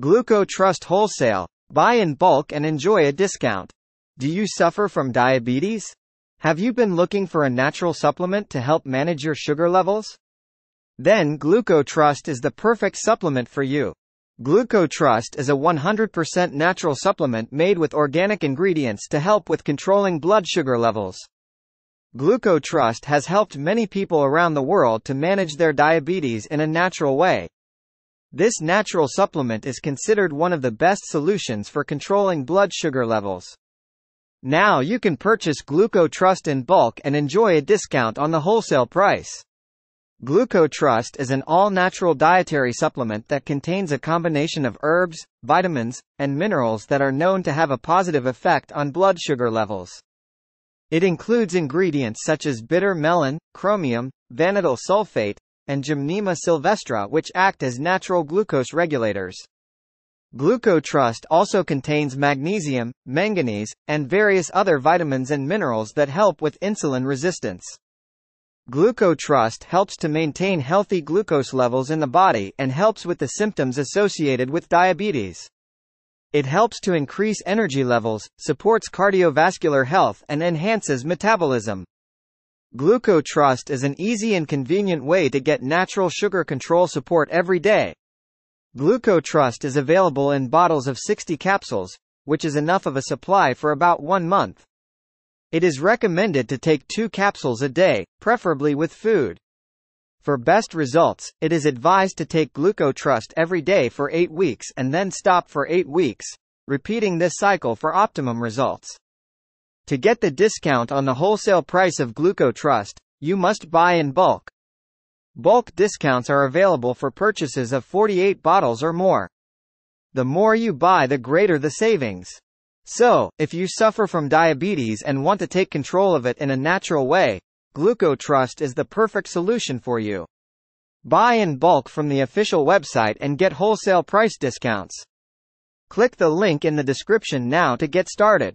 Gluco Trust Wholesale. Buy in bulk and enjoy a discount. Do you suffer from diabetes? Have you been looking for a natural supplement to help manage your sugar levels? Then Gluco Trust is the perfect supplement for you. Gluco Trust is a 100% natural supplement made with organic ingredients to help with controlling blood sugar levels. Gluco Trust has helped many people around the world to manage their diabetes in a natural way. This natural supplement is considered one of the best solutions for controlling blood sugar levels. Now you can purchase Gluco Trust in bulk and enjoy a discount on the wholesale price. Gluco Trust is an all-natural dietary supplement that contains a combination of herbs, vitamins, and minerals that are known to have a positive effect on blood sugar levels. It includes ingredients such as bitter melon, chromium, vanadyl sulfate, and Gymnema sylvestre which act as natural glucose regulators. GlucoTrust also contains magnesium, manganese, and various other vitamins and minerals that help with insulin resistance. GlucoTrust helps to maintain healthy glucose levels in the body and helps with the symptoms associated with diabetes. It helps to increase energy levels, supports cardiovascular health and enhances metabolism. GlucoTrust is an easy and convenient way to get natural sugar control support every day, GlucoTrust is available in bottles of 60 capsules, which is enough of a supply for about one month. It is recommended to take two capsules a day, preferably with food. For best results, it is advised to take GlucoTrust every day for 8 weeks and then stop for 8 weeks, repeating this cycle for optimum results. To get the discount on the wholesale price of GlucoTrust, you must buy in bulk. Bulk discounts are available for purchases of 48 bottles or more. The more you buy the greater the savings. So, if you suffer from diabetes and want to take control of it in a natural way, GlucoTrust is the perfect solution for you. Buy in bulk from the official website and get wholesale price discounts. Click the link in the description now to get started.